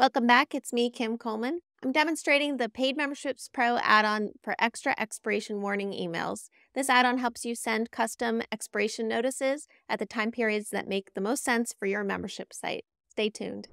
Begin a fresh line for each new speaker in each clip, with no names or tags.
Welcome back. It's me, Kim Coleman. I'm demonstrating the Paid Memberships Pro add-on for extra expiration warning emails. This add-on helps you send custom expiration notices at the time periods that make the most sense for your membership site. Stay tuned.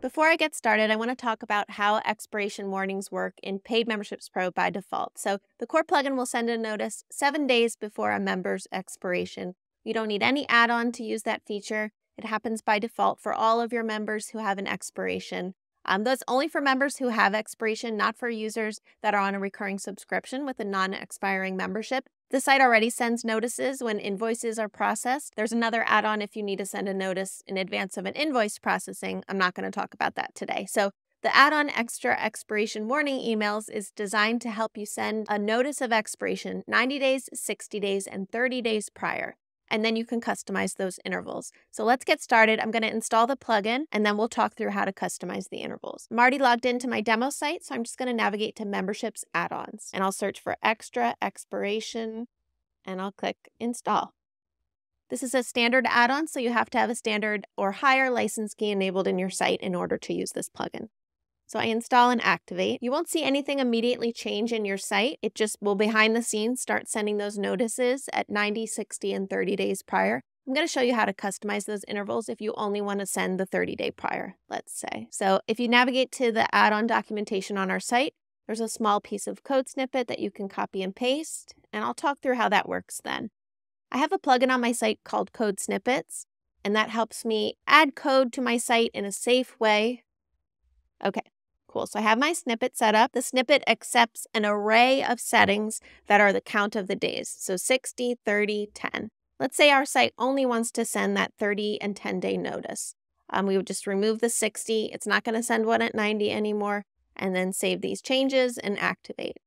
Before I get started, I want to talk about how expiration warnings work in Paid Memberships Pro by default. So the core plugin will send a notice seven days before a member's expiration. You don't need any add-on to use that feature. It happens by default for all of your members who have an expiration. Um, that's only for members who have expiration, not for users that are on a recurring subscription with a non expiring membership. The site already sends notices when invoices are processed. There's another add on if you need to send a notice in advance of an invoice processing. I'm not going to talk about that today. So, the add on extra expiration warning emails is designed to help you send a notice of expiration 90 days, 60 days, and 30 days prior and then you can customize those intervals. So let's get started. I'm going to install the plugin and then we'll talk through how to customize the intervals. I'm already logged into my demo site, so I'm just going to navigate to memberships add-ons and I'll search for extra expiration and I'll click install. This is a standard add-on, so you have to have a standard or higher license key enabled in your site in order to use this plugin. So I install and activate. You won't see anything immediately change in your site. It just will behind the scenes start sending those notices at 90, 60, and 30 days prior. I'm going to show you how to customize those intervals if you only want to send the 30 day prior, let's say. So if you navigate to the add-on documentation on our site, there's a small piece of code snippet that you can copy and paste, and I'll talk through how that works then. I have a plugin on my site called Code Snippets, and that helps me add code to my site in a safe way. Okay, Cool. So I have my snippet set up. The snippet accepts an array of settings that are the count of the days. So 60, 30, 10. Let's say our site only wants to send that 30 and 10 day notice. Um, we would just remove the 60. It's not going to send one at 90 anymore. And then save these changes and activate.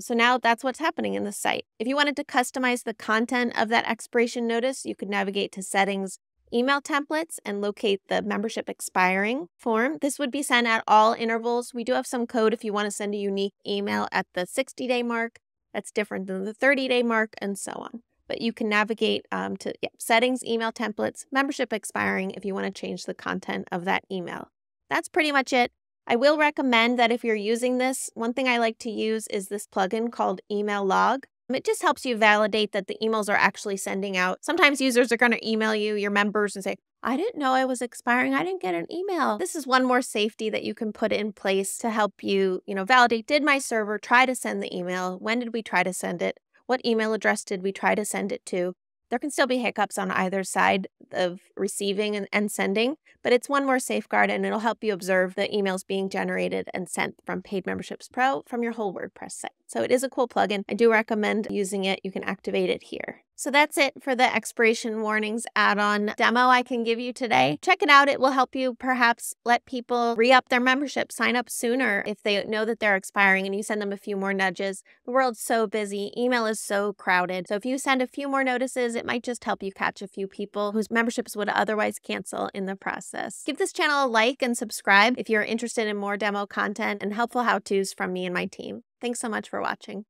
So now that's what's happening in the site. If you wanted to customize the content of that expiration notice, you could navigate to settings, email templates and locate the membership expiring form. This would be sent at all intervals. We do have some code if you want to send a unique email at the 60 day mark. That's different than the 30 day mark and so on. But you can navigate um, to yeah, settings, email templates, membership expiring if you want to change the content of that email. That's pretty much it. I will recommend that if you're using this, one thing I like to use is this plugin called Email Log. Um, it just helps you validate that the emails are actually sending out. Sometimes users are going to email you, your members, and say, I didn't know I was expiring. I didn't get an email. This is one more safety that you can put in place to help you, you know, validate did my server try to send the email? When did we try to send it? What email address did we try to send it to? There can still be hiccups on either side of receiving and, and sending, but it's one more safeguard and it'll help you observe the emails being generated and sent from Paid Memberships Pro from your whole WordPress site. So it is a cool plugin. I do recommend using it. You can activate it here. So that's it for the expiration warnings add-on demo I can give you today. Check it out. It will help you perhaps let people re-up their membership, sign up sooner if they know that they're expiring and you send them a few more nudges. The world's so busy. Email is so crowded. So if you send a few more notices, it might just help you catch a few people whose memberships would otherwise cancel in the process. Give this channel a like and subscribe if you're interested in more demo content and helpful how-tos from me and my team. Thanks so much for watching.